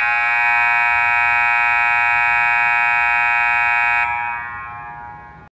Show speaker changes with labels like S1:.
S1: you